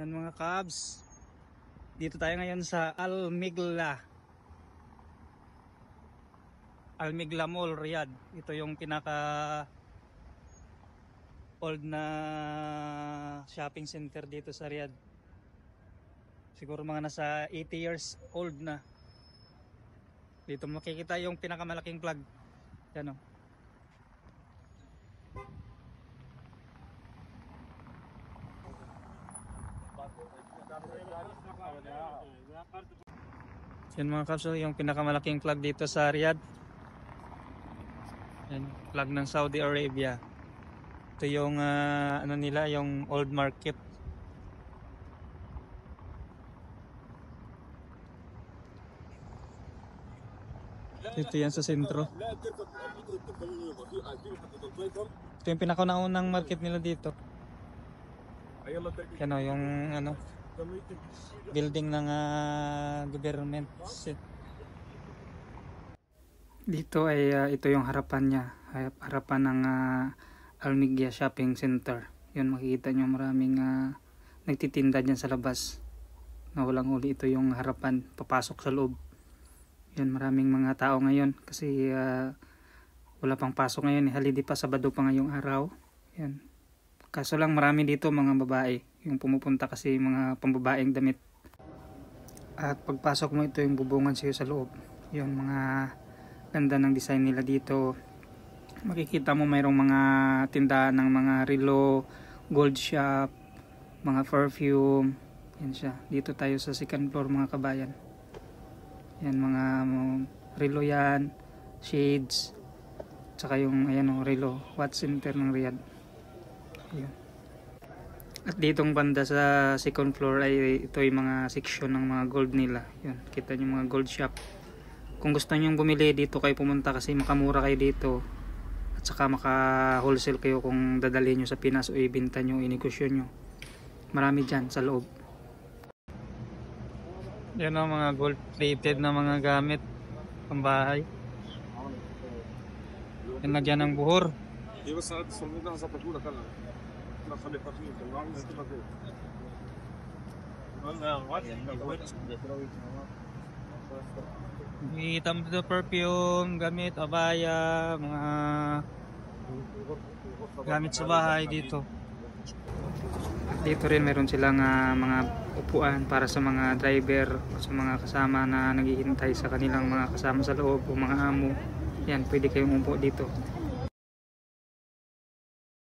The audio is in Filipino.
Yan mga Cubs. Dito tayo ngayon sa Almigla. Almigla Mall, Riyadh. Ito yung pinaka old na shopping center dito sa Riyadh. Siguro mga nasa 80 years old na. Dito makikita yung pinakamalaking plug. Yan o. Yan mga kapsul, yung pinakamalaking plug dito sa Riyadh. Yan, plug ng Saudi Arabia. Ito yung ah, ano nila, yung old market. Ito yan sa sentro. Ito yung pinakaunang market nila dito. Yan o, yung ano, building ng ah, government. Dito ay ah, ito yung harapan niya. Harap- Harapan ng ah, Almigia Shopping Center. Yun makikita nyo maraming ah, nagtitinda dyan sa labas. Na walang uli ito yung harapan papasok sa loob. Yan maraming mga tao ngayon kasi ah, wala pang pasok ngayon. Holiday pa, Sabado pa ngayong araw. Yan. Kaso lang marami dito mga babae. Yung pumupunta kasi mga pambabaeng damit. At pagpasok mo ito yung bubungan sa'yo sa loob. Yun mga ganda ng design nila dito. Makikita mo mayroong mga tindahan ng mga relo, gold shop, mga perfume. Yan siya. Dito tayo sa second floor mga kabayan. Yan mga relo yan, shades, tsaka yung ayan o, relo, watch center ng Riyadh. At ditong banda sa second floor ay ito yung mga section ng mga gold nila. Yun, kita nyo mga gold shop. Kung gusto nyo bumili dito kayo pumunta kasi makamura kayo dito. At saka maka wholesale kayo kung dadalhin nyo sa Pinas o ibinta nyo, inegosyo nyo. Marami dyan sa loob. Yan ang mga gold plated na mga gamit pambahay. Yan nagyan ng buhor. Iwas na natin sa patula. انا خلي خفيف طلع لي زي ما كده Kita mo dito perfume, gamit, abaya, mga gamit sa bahay dito. Dito rin meron silang ah, mga upuan para sa mga driver o sa mga kasama na naghihintay sa kanilang mga kasama sa loob o mga amo. Yan, pwede kayong umupo dito.